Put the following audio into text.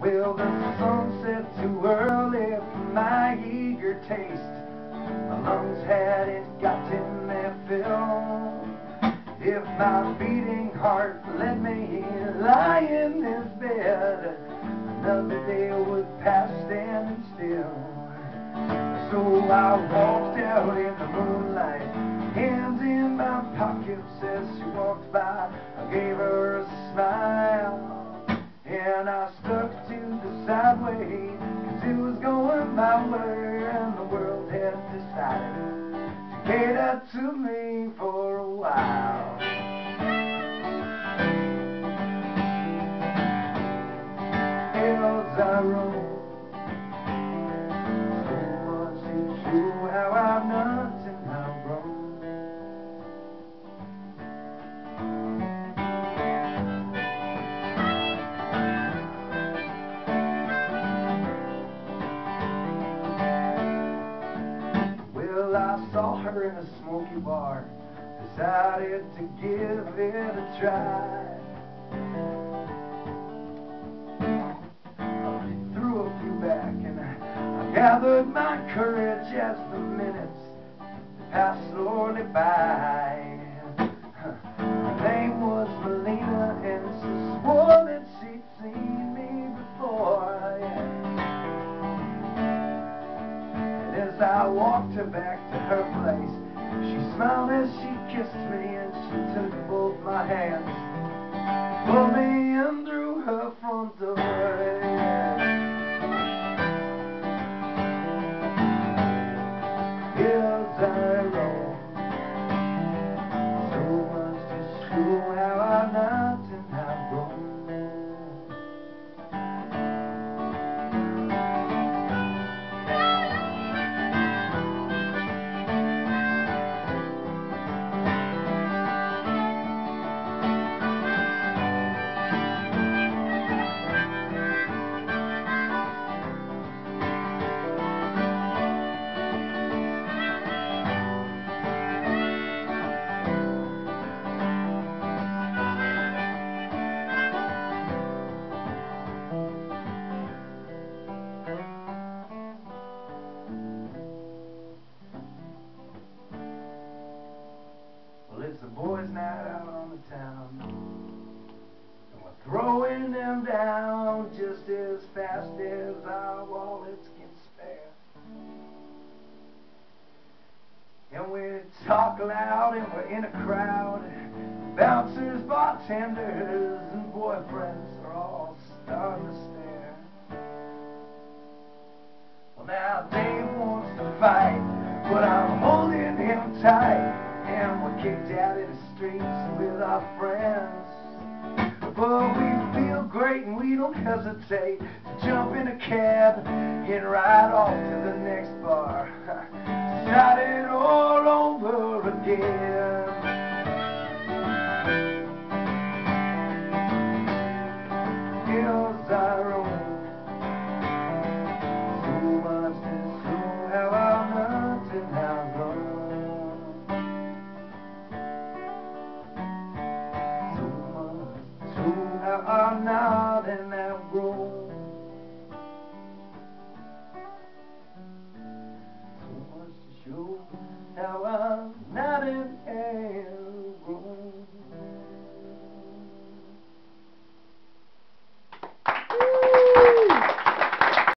Will the sunset too early for my eager taste? My lungs hadn't gotten their fill. If my beating heart let me lie in this bed, another day would pass standing still. So I walked out in the moonlight, hands in cause it was going my way, and the world had decided to cater to me for a In a smoky bar, decided to give it a try. I threw a few back and I gathered my courage as the minutes passed slowly by. I walked her back to her place, she smiled as she kissed me and she took both my hands, it's a boys' night out on the town. And we're throwing them down just as fast as our wallets can spare. And we talk loud and we're in a crowd. Bouncers, bartenders, and boyfriends are all starting to stare. Well, now Dave wants to fight, but I'm holding him tight. And we're kicked out in the streets with our friends. But we feel great and we don't hesitate to jump in a cab and ride off to the next bar. Start it all over again. I'm not